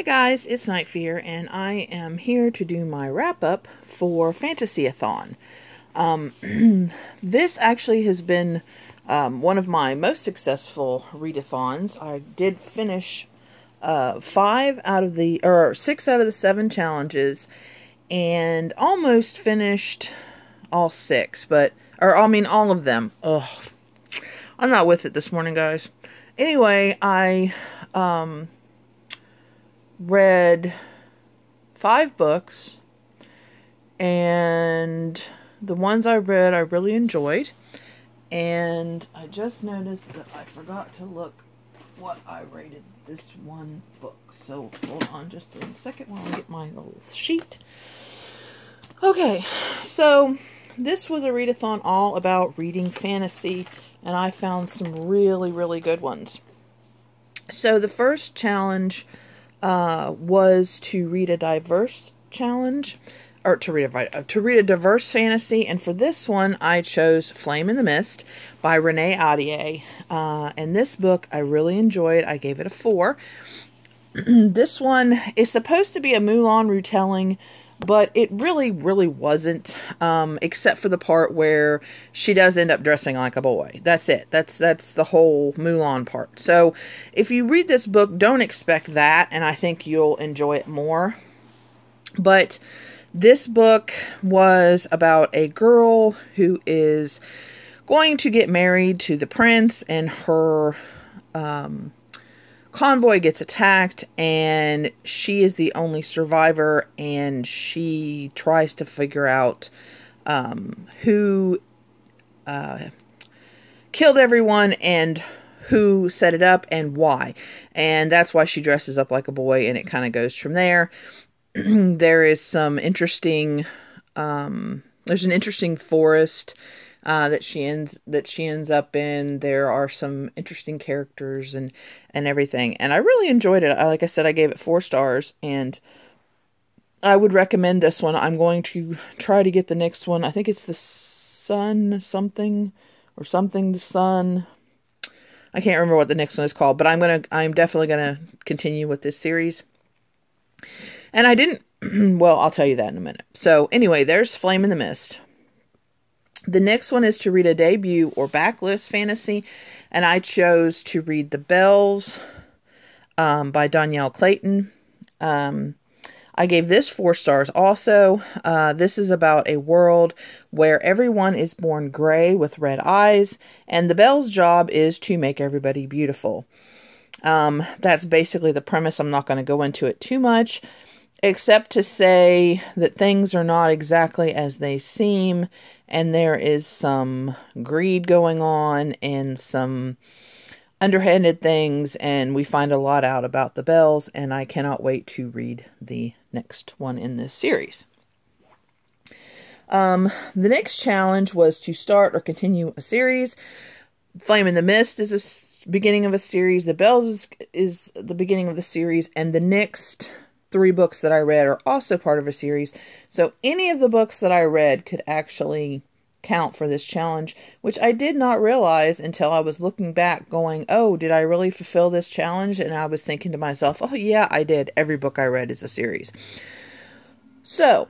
Hi guys, it's Nightfeare, and I am here to do my wrap up for FantasyAThon. Um, this actually has been um, one of my most successful readathons. I did finish uh, five out of the, or six out of the seven challenges, and almost finished all six, but, or I mean all of them. Ugh, I'm not with it this morning, guys. Anyway, I, um, read five books, and the ones I read I really enjoyed. And I just noticed that I forgot to look what I rated this one book. So hold on just a second while I get my little sheet. Okay, so this was a readathon all about reading fantasy, and I found some really, really good ones. So the first challenge uh, was to read a diverse challenge, or to read a uh, to read a diverse fantasy. And for this one, I chose "Flame in the Mist" by Renee Ahdieh. Uh, and this book I really enjoyed. I gave it a four. this one is supposed to be a Mulan retelling but it really, really wasn't, um, except for the part where she does end up dressing like a boy. That's it. That's that's the whole Mulan part. So, if you read this book, don't expect that, and I think you'll enjoy it more. But this book was about a girl who is going to get married to the prince, and her um, convoy gets attacked and she is the only survivor and she tries to figure out um, who uh, killed everyone and who set it up and why. And that's why she dresses up like a boy and it kind of goes from there. There is some interesting um, there's an interesting forest uh, that she ends that she ends up in. There are some interesting characters and and everything, and I really enjoyed it. I, like I said, I gave it four stars, and I would recommend this one. I'm going to try to get the next one. I think it's the Sun something or something the Sun. I can't remember what the next one is called, but I'm gonna I'm definitely gonna continue with this series. And I didn't well, I'll tell you that in a minute. So anyway, there's Flame in the Mist. The next one is to read a debut or backlist fantasy, and I chose to read The Belles um, by Dhonielle Clayton. Um, I gave this four stars also. Uh, this is about a world where everyone is born gray with red eyes, and the Belle's job is to make everybody beautiful. Um, that's basically the premise. I'm not going to go into it too much, except to say that things are not exactly as they seem, and there is some greed going on and some underhanded things, and we find a lot out about the Belles, and I cannot wait to read the next one in this series. Um, the next challenge was to start or continue a series. Flame in the Mist is a beginning of a series. The Belles is, is the beginning of the series, and the next three books that I read are also part of a series. So any of the books that I read could actually count for this challenge, which I did not realize until I was looking back going, "Oh, did I really fulfill this challenge?" and I was thinking to myself, "Oh yeah, I did. Every book I read is a series." So,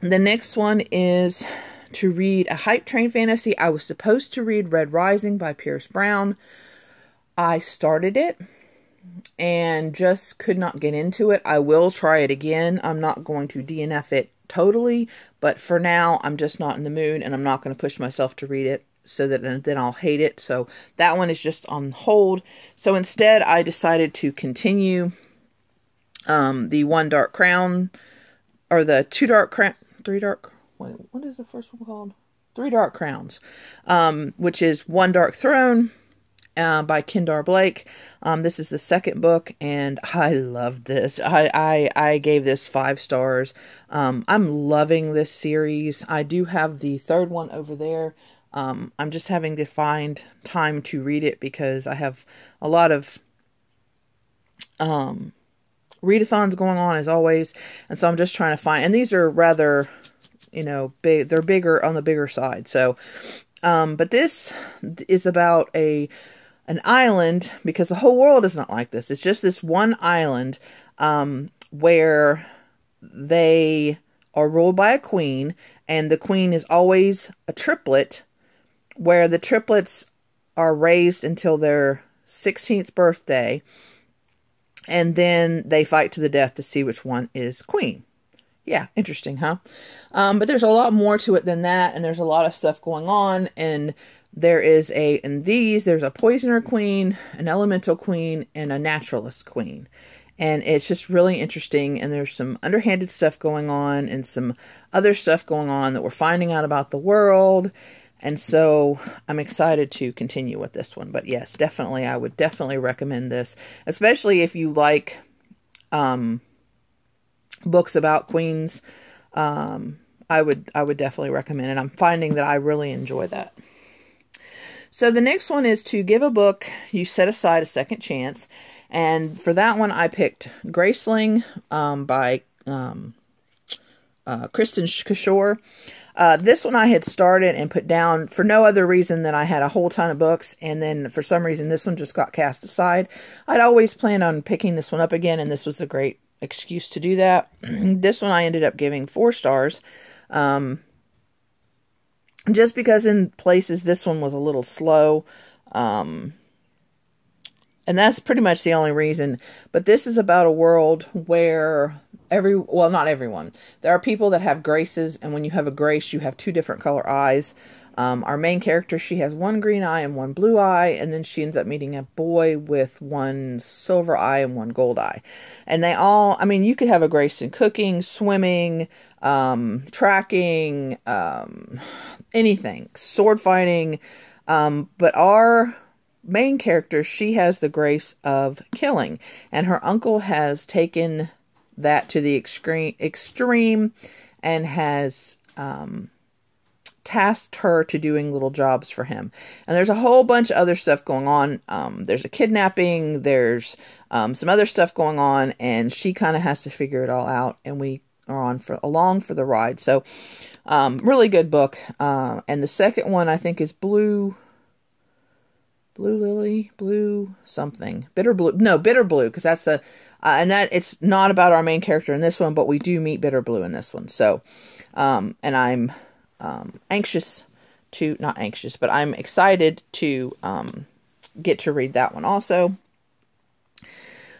the next one is to read a hype train fantasy. I was supposed to read Red Rising by Pierce Brown. I started it and just could not get into it. I will try it again. I'm not going to DNF it totally, but for now, I'm just not in the mood and I'm not going to push myself to read it so that then I'll hate it. So that one is just on hold. So instead, I decided to continue um, the One Dark Crown or the Two Dark Crown, Three Dark. What, what is the first one called? Three Dark Crowns, um, which is One Dark Throne, uh, by Kendare Blake. Um, this is the second book, and I loved this. I, I, I gave this five stars. Um, I'm loving this series. I do have the third one over there. Um, I'm just having to find time to read it because I have a lot of um, readathons going on as always, and so I'm just trying to find. And these are rather, you know, big. They're bigger on the bigger side. So, um, but this is about a an island because the whole world is not like this. It's just this one island um, where they are ruled by a queen, and the queen is always a triplet, where the triplets are raised until their 16th birthday, and then they fight to the death to see which one is queen. Yeah, interesting, huh? Um, but there's a lot more to it than that, and there's a lot of stuff going on, and there is a, in these, there's a poisoner queen, an elemental queen, and a naturalist queen. And it's just really interesting, and there's some underhanded stuff going on, and some other stuff going on that we're finding out about the world, and so I'm excited to continue with this one. But yes, definitely, I would definitely recommend this, especially if you like um, books about queens. Um, I would I would definitely recommend it. I'm finding that I really enjoy that. So the next one is to give a book you set aside a second chance. And for that one, I picked Graceling um, by um, uh, Kristin Cashore. Uh, this one I had started and put down for no other reason than I had a whole ton of books, and then for some reason this one just got cast aside. I'd always planned on picking this one up again, and this was a great excuse to do that. this one I ended up giving four stars. Um, just because in places this one was a little slow. Um, and that's pretty much the only reason. But this is about a world where every well not everyone there are people that have graces and when you have a grace you have two different color eyes um, our main character she has one green eye and one blue eye and then she ends up meeting a boy with one silver eye and one gold eye. And they all i mean you could have a grace in cooking swimming um, tracking um, anything sword fighting. Um, but our main character she has the grace of killing. And her uncle has taken that to the extreme, extreme and has um, tasked her to doing little jobs for him. And there's a whole bunch of other stuff going on. Um, there's a kidnapping, there's um, some other stuff going on, and she kind of has to figure it all out. And we are on for along for the ride. So, um, really good book. Uh, and the second one I think is Blue. Blue Lily, Blue something, Bitter Blue. No, Bitter Blue, because that's a uh, and that it's not about our main character in this one, but we do meet Bitter Blue in this one. So, um, and I'm um, anxious to, not anxious, but I'm excited to um, get to read that one also.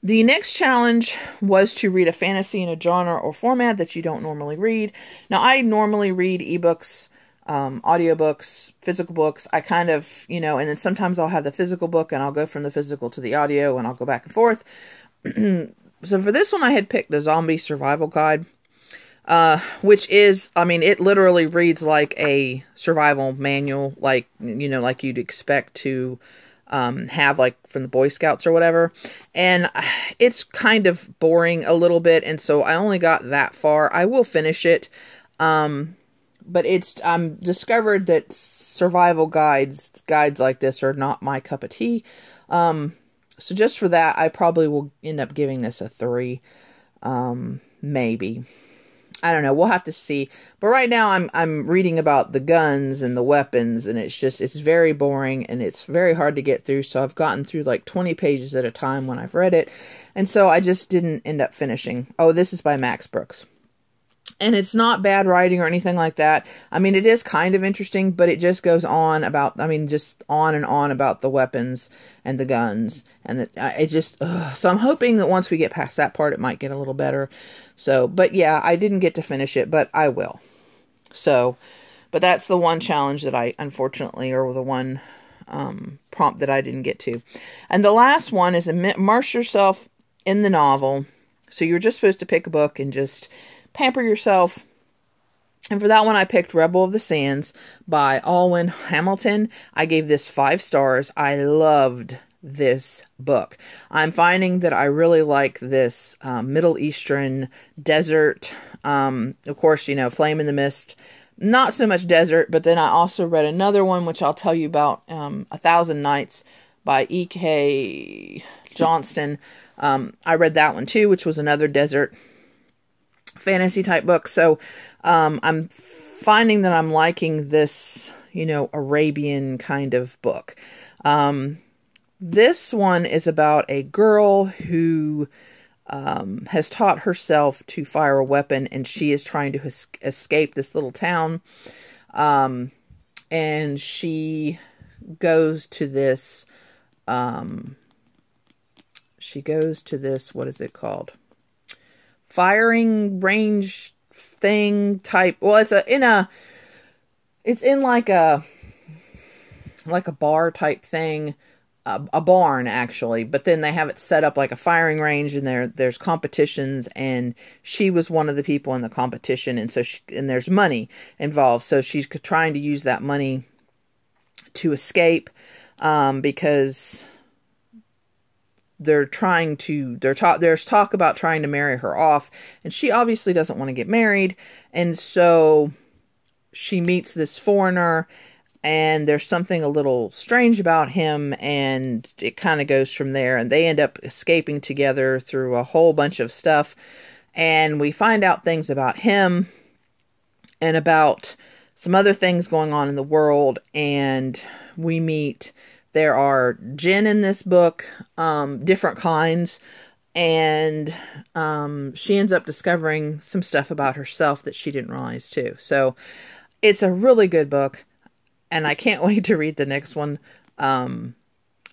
The next challenge was to read a fantasy in a genre or format that you don't normally read. Now, I normally read ebooks, um, audiobooks, physical books. I kind of, you know, and then sometimes I'll have the physical book and I'll go from the physical to the audio and I'll go back and forth. so for this one, I had picked the Zombie Survival Guide, uh, which is, I mean, it literally reads like a survival manual, like, you know, like you'd expect to um, have, like, from the Boy Scouts or whatever. And it's kind of boring a little bit, and so I only got that far. I will finish it. Um, but it's I'm discovered that survival guides guides like this are not my cup of tea. Um, so just for that, I probably will end up giving this a three, um, maybe. I don't know. We'll have to see. But right now, I'm I'm reading about the guns and the weapons, and it's just it's very boring and it's very hard to get through. So I've gotten through like 20 pages at a time when I've read it, and so I just didn't end up finishing. Oh, this is by Max Brooks and it's not bad writing or anything like that. I mean, it is kind of interesting, but it just goes on about, I mean, just on and on about the weapons and the guns, and uh, it just. Ugh. So I'm hoping that once we get past that part, it might get a little better. So, but yeah, I didn't get to finish it, but I will. So, but that's the one challenge that I unfortunately, or the one um, prompt that I didn't get to. And the last one is immerse yourself in the novel. So you're just supposed to pick a book and just pamper yourself. And for that one, I picked Rebel of the Sands by Alwyn Hamilton. I gave this five stars. I loved this book. I'm finding that I really like this um, Middle Eastern desert. Um, of course, you know, Flame in the Mist. Not so much desert, but then I also read another one, which I'll tell you about um, A Thousand Nights by E.K. Johnston. Um, I read that one too, which was another desert fantasy type book. So um, I'm finding that I'm liking this, you know, Arabian kind of book. Um, this one is about a girl who um, has taught herself to fire a weapon and she is trying to es- escape this little town. Um, and she goes to this, um, she goes to this, what is it called? Firing range thing type. Well, it's a, in a, it's in like a, like a bar type thing a, a, barn actually, but then they have it set up like a firing range, and there there's competitions, and she was one of the people in the competition, and so she, and there's money involved, so she's trying to use that money to escape um, because they're trying to they're there's talk about trying to marry her off, and she obviously doesn't want to get married, and so she meets this foreigner and there's something a little strange about him and it kind of goes from there and they end up escaping together through a whole bunch of stuff and we find out things about him and about some other things going on in the world and we meet there are jinn in this book um, different kinds and um, she ends up discovering some stuff about herself that she didn't realize too so it's a really good book and I can't wait to read the next one. Um,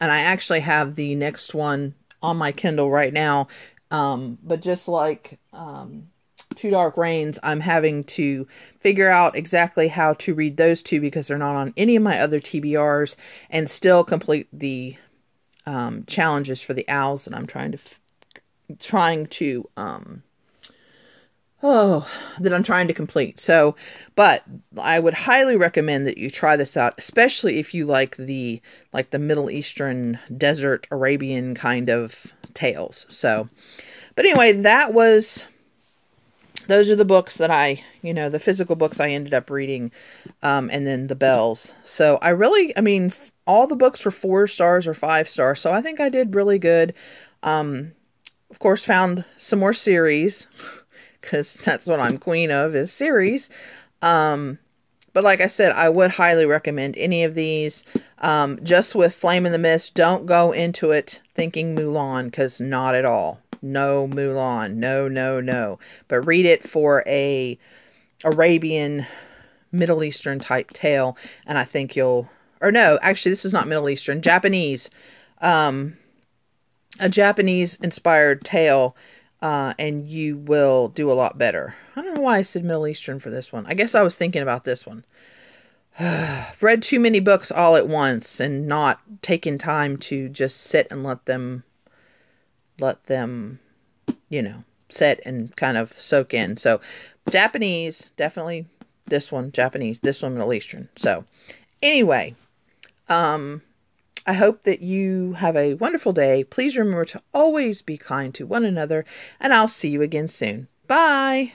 and I actually have the next one on my Kindle right now. Um, but just like um, Two Dark Reigns, I'm having to figure out exactly how to read those two because they're not on any of my other TBRs and still complete the um, challenges for the owls that I'm trying to trying to um, oh that I'm trying to complete. So, but I would highly recommend that you try this out, especially if you like the like the Middle Eastern desert Arabian kind of tales. So, but anyway, that was those are the books that I, you know, the physical books I ended up reading um and then the Belles. So, I really I mean all the books were 4 stars or 5 stars. So, I think I did really good. Um of course found some more series because that's what I'm queen of is series. Um, but like I said, I would highly recommend any of these. Um, just with Flame in the Mist, don't go into it thinking Mulan because not at all. No Mulan. No, no, no. But read it for a Arabian, Middle Eastern type tale, and I think you'll. Or no, actually, this is not Middle Eastern. Japanese. Um, a Japanese inspired tale uh, and you will do a lot better. I don't know why I said Middle Eastern for this one. I guess I was thinking about this one. I've read too many books all at once and not taken time to just sit and let them, let them, you know, sit and kind of soak in. So, Japanese, definitely this one, Japanese, this one, Middle Eastern. So, anyway, um, I hope that you have a wonderful day. Please remember to always be kind to one another, and I'll see you again soon. Bye.